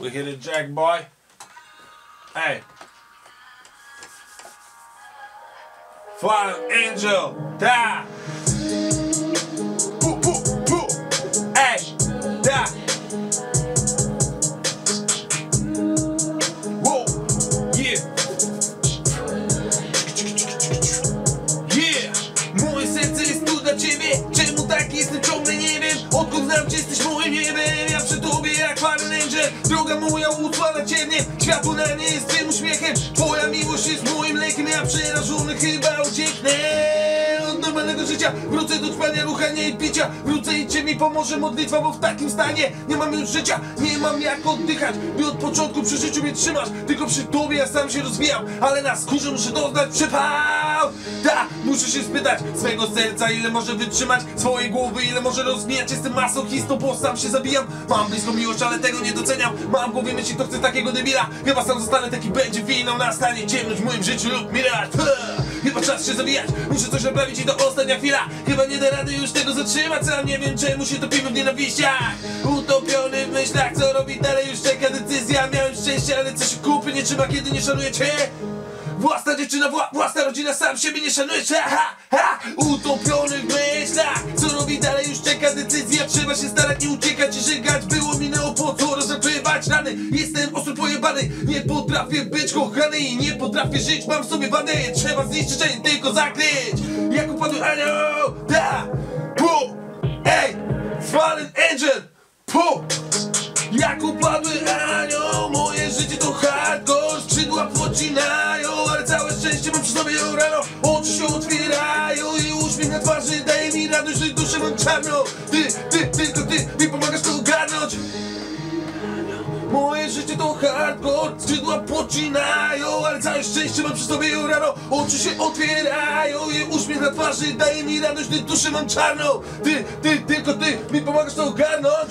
We hit it, Jack boy. Hey. Fallen angel, die. Pu, pu. Hey, da. Whoa, yeah. Yeah! Droga moja usłana ciemnie Światło na nie jest twym uśmiechem. Twoja miłość jest moim lekiem Ja przerażony chyba ucieknę. Od normalnego życia Wrócę do trwania, ruchania i picia. Wrócę i cię mi pomoże modlitwa Bo w takim stanie nie mam już życia. Nie mam jak oddychać By od początku przy życiu mnie trzymasz. Tylko przy tobie ja sam się rozwijam Ale na skórze muszę doznać Ta, muszę się spytać swojego serca Ile może wytrzymać swojej głowy Ile może rozwijać. Jestem masochistą, bo sam się zabijam. Mam bliską miłość, ale tego nie doceniam. Mam w głowie myśli, to chcę takiego debila. Chyba sam zostanę taki będzie winą Nastanie ciemność w moim życiu lub miracz Chyba czas się zabijać. Muszę coś naprawić i to ostatnia chwila. Chyba nie da rady już tego zatrzymać Sam. Nie wiem czemu się topimy w nienawiściach. Utopiony w myślach Co robić dalej już czeka decyzja. Miałem szczęście, ale co się kupy nie trzyma Kiedy nie szanuje cię Własna dziewczyna, wła, własna rodzina, sam siebie nie szanujesz, ha, ha, ha. Utopiony w myślach, co robi dalej już czeka decyzja. Trzeba się starać, nie uciekać. I żygać Było minęło po co rozepływać rany? Jestem ostro pojebany, nie potrafię być kochany I nie potrafię żyć, mam w sobie wady. Trzeba zniszczyć, a nie tylko zakryć. Jak upadły anioł, da, pu, ej Fallen Angel, pu. Jak upadły anioł, całe szczęście mam przy sobie ją rano Oczy się otwierają i uśmiech na twarzy daje mi radość, że duszę mam czarną Ty, ty, tylko ty mi pomagasz to ogarnąć. Moje życie to hardcore, skrzydła pocinają Ale całe szczęście mam przy sobie ją rano. Oczy się otwierają i uśmiech na twarzy daje mi radość, że duszę mam czarną Ty, ty, tylko ty mi pomagasz to ogarnąć.